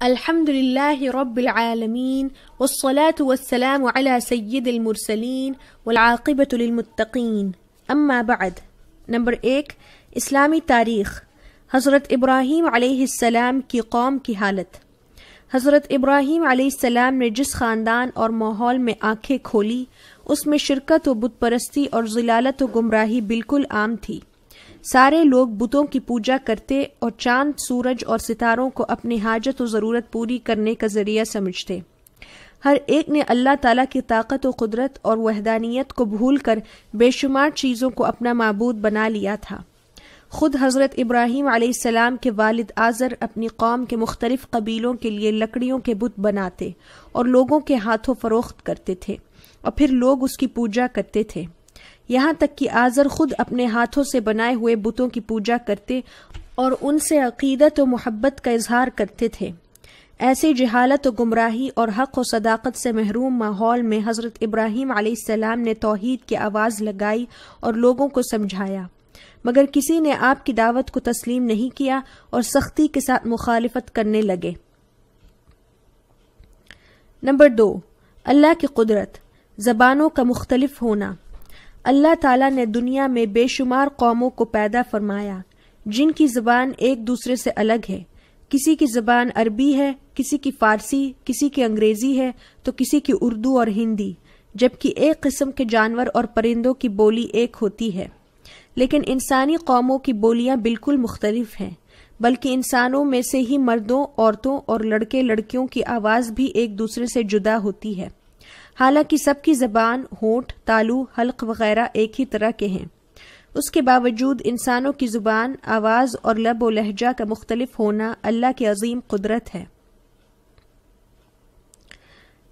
الحمد لله رب العالمين والصلاة والسلام على سيد المرسلين والعاقبة للمتقين أما بعد، نمبر ایک، اسلامی تاریخ، حضرت ابراہیم علیہ السلام کی قوم کی حالت. حضرت ابراہیم علیہ السلام نے جس خاندان اور ماحول میں آنکھیں کھولی، اس میں شرکت و بت پرستی اور ضلالت و گمراہی بالکل عام تھی۔ سارے لوگ بتوں کی پوجا کرتے اور چاند، سورج اور ستاروں کو اپنی حاجت و ضرورت پوری کرنے کا ذریعہ سمجھتے۔ ہر ایک نے اللہ تعالیٰ کی طاقت و قدرت اور وحدانیت کو بھول کر بے شمار چیزوں کو اپنا معبود بنا لیا تھا۔ خود حضرت ابراہیم علیہ السلام کے والد آذر اپنی قوم کے مختلف قبیلوں کے لیے لکڑیوں کے بت بناتے اور لوگوں کے ہاتھوں فروخت کرتے تھے اور پھر لوگ اس کی پوجا کرتے تھے۔ یہاں تک کہ آذر خود اپنے ہاتھوں سے بنائے ہوئے بتوں کی پوجا کرتے اور ان سے عقیدت و محبت کا اظہار کرتے تھے۔ ایسی جہالت و گمراہی اور حق و صداقت سے محروم ماحول میں حضرت ابراہیم علیہ السلام نے توحید کی آواز لگائی اور لوگوں کو سمجھایا۔ مگر کسی نے آپ کی دعوت کو تسلیم نہیں کیا اور سختی کے ساتھ مخالفت کرنے لگے۔ نمبر دو، اللہ کی قدرت، زبانوں کا مختلف ہونا۔ اللہ تعالیٰ نے دنیا میں بے شمار قوموں کو پیدا فرمایا، جن کی زبان ایک دوسرے سے الگ ہے۔ کسی کی زبان عربی ہے، کسی کی فارسی، کسی کی انگریزی ہے، تو کسی کی اردو اور ہندی۔ جبکہ ایک قسم کے جانور اور پرندوں کی بولی ایک ہوتی ہے۔ لیکن انسانی قوموں کی بولیاں بالکل مختلف ہیں، بلکہ انسانوں میں سے ہی مردوں، عورتوں اور لڑکے لڑکیوں کی آواز بھی ایک دوسرے سے جدا ہوتی ہے۔ حالانکہ سب کی زبان، ہونٹ، تالو، حلق وغیرہ ایک ہی طرح کے ہیں۔ اس کے باوجود انسانوں کی زبان، آواز اور لب و لہجہ کا مختلف ہونا اللہ کی عظیم قدرت ہے۔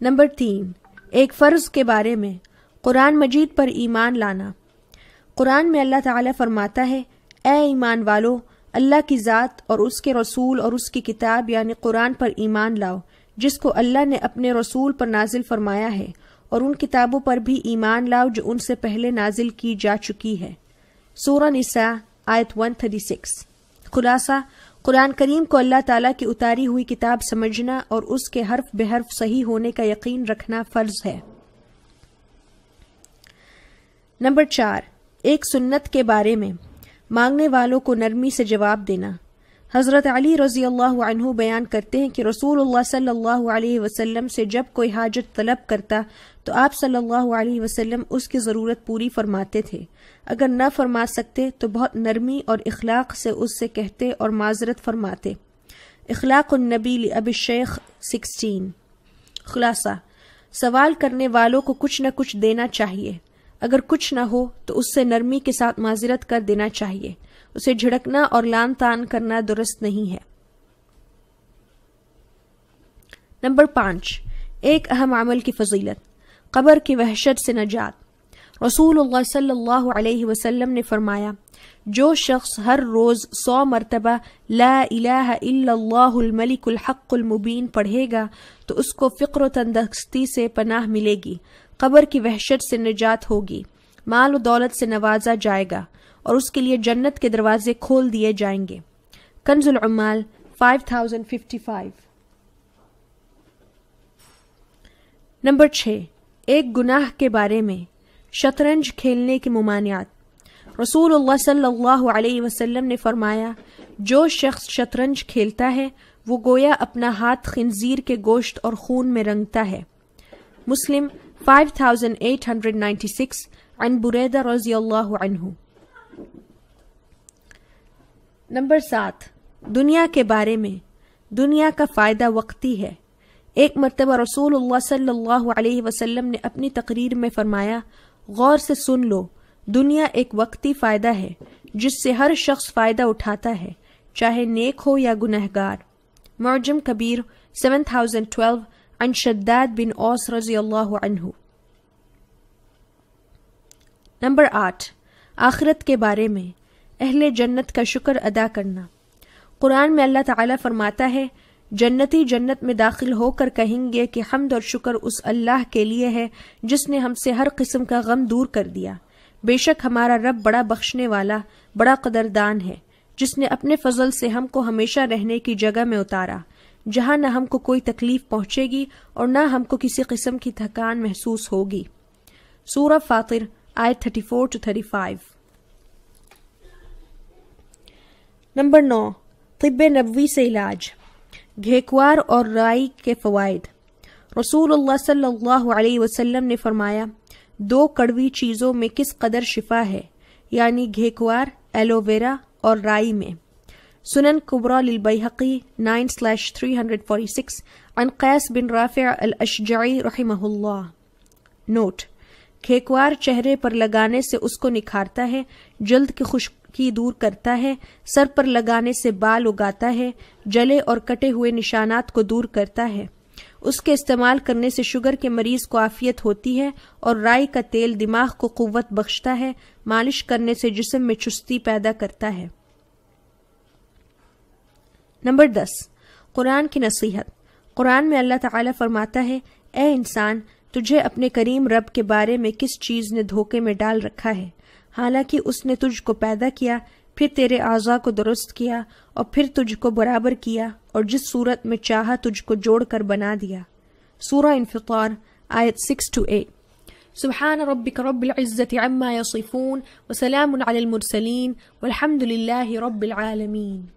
نمبر تین، ایک فرض کے بارے میں، قرآن مجید پر ایمان لانا۔ قرآن میں اللہ تعالی فرماتا ہے، اے ایمان والو، اللہ کی ذات اور اس کے رسول اور اس کی کتاب یعنی قرآن پر ایمان لاؤ۔ جس کو اللہ نے اپنے رسول پر نازل فرمایا ہے، اور ان کتابوں پر بھی ایمان لاؤ جو ان سے پہلے نازل کی جا چکی ہے۔ سورہ نساء، آیت 136 خلاصہ، قرآن کریم کو اللہ تعالیٰ کی اتاری ہوئی کتاب سمجھنا اور اس کے حرف بے حرف صحیح ہونے کا یقین رکھنا فرض ہے۔ نمبر چار، ایک سنت کے بارے میں مانگنے والوں کو نرمی سے جواب دینا۔ حضرت علی رضی اللہ عنہ بیان کرتے ہیں کہ رسول اللہ صلی اللہ علیہ وسلم سے جب کوئی حاجت طلب کرتا تو آپ صلی اللہ علیہ وسلم اس کی ضرورت پوری فرماتے تھے۔ اگر نہ فرما سکتے تو بہت نرمی اور اخلاق سے اس سے کہتے اور معذرت فرماتے۔ اخلاق النبی اب شیخ سکسٹین۔ خلاصہ، سوال کرنے والوں کو کچھ نہ کچھ دینا چاہیے۔ اگر کچھ نہ ہو تو اس سے نرمی کے ساتھ معذرت کر دینا چاہیے۔ اسے جھڑکنا اور لان تان کرنا درست نہیں ہے۔ نمبر پانچ، ایک اہم عمل کی فضیلت، قبر کی وحشت سے نجات۔ رسول اللہ صلی اللہ علیہ وسلم نے فرمایا، جو شخص ہر روز سو مرتبہ لا الہ الا اللہ الملک الحق المبین پڑھے گا، تو اس کو فقر و تندرستی سے پناہ ملے گی، قبر کی وحشت سے نجات ہوگی۔ مال و دولت سے نوازا جائے گا اور اس کے لیے جنت کے دروازے کھول دیے جائیں گے۔ کنز العمال 5055 نمبر چھ، ایک گناہ کے بارے میں شطرنج کھیلنے کی ممانعات۔ رسول اللہ صلی اللہ علیہ وسلم نے فرمایا، جو شخص شطرنج کھیلتا ہے، وہ گویا اپنا ہاتھ خنزیر کے گوشت اور خون میں رنگتا ہے۔ مسلم 5896 عن بریدہ رضی اللہ عنہ۔ نمبر سات، دنیا کے بارے میں، دنیا کا فائدہ وقتی ہے۔ ایک مرتبہ رسول اللہ صلی اللہ علیہ وسلم نے اپنی تقریر میں فرمایا، غور سے سن لو، دنیا ایک وقتی فائدہ ہے، جس سے ہر شخص فائدہ اٹھاتا ہے، چاہے نیک ہو یا گنہگار معجم کبیر 7012 عن شداد بن اوس رضی اللہ عنہ۔ نمبر آٹھ، آخرت کے بارے میں، اہل جنت کا شکر ادا کرنا۔ قرآن میں اللہ تعالی فرماتا ہے، جنتی جنت میں داخل ہو کر کہیں گے کہ حمد اور شکر اس اللہ کے لیے ہے جس نے ہم سے ہر قسم کا غم دور کر دیا۔ بے شک ہمارا رب بڑا بخشنے والا، بڑا قدردان ہے، جس نے اپنے فضل سے ہم کو ہمیشہ رہنے کی جگہ میں اتارا۔ جہاں نہ ہم کو کوئی تکلیف پہنچے گی اور نہ ہم کو کسی قسم کی تھکان محسوس ہوگی۔ سورہ فاطر آیت 34 ٹو 35 نمبر نو، طب نبوی سے علاج، گھیکوار اور رائی کے فوائد۔ رسول اللہ صلی اللہ علیہ وسلم نے فرمایا، دو کڑوی چیزوں میں کس قدر شفا ہے؟ یعنی گھیکوار، ایلو ویرا اور رائی میں۔ سنن کبرا للبیحقی 9 سلیش 346 عن قیس بن رافع الاشجعی رحمہ اللہ۔ نوٹ کھیکوار چہرے پر لگانے سے اس کو نکھارتا ہے، جلد کی خشکی دور کرتا ہے، سر پر لگانے سے بال اگاتا ہے، جلے اور کٹے ہوئے نشانات کو دور کرتا ہے۔ اس کے استعمال کرنے سے شوگر کے مریض کو عافیت ہوتی ہے اور رائی کا تیل دماغ کو قوت بخشتا ہے، مالش کرنے سے جسم میں چستی پیدا کرتا ہے۔ نمبر دس، قرآن کی نصیحت۔ قرآن میں اللہ تعالی فرماتا ہے، اے انسان تجھے اپنے کریم رب کے بارے میں کس چیز نے دھوکے میں ڈال رکھا ہے؟ حالانکہ اس نے تجھ کو پیدا کیا، پھر تیرے اعضاء کو درست کیا، اور پھر تجھ کو برابر کیا، اور جس صورت میں چاہا تجھ کو جوڑ کر بنا دیا۔ سورہ انفطار، آیت 6 to 8 سبحان ربك رب العزة عما يصفون وسلام على المرسلين والحمد لله رب العالمين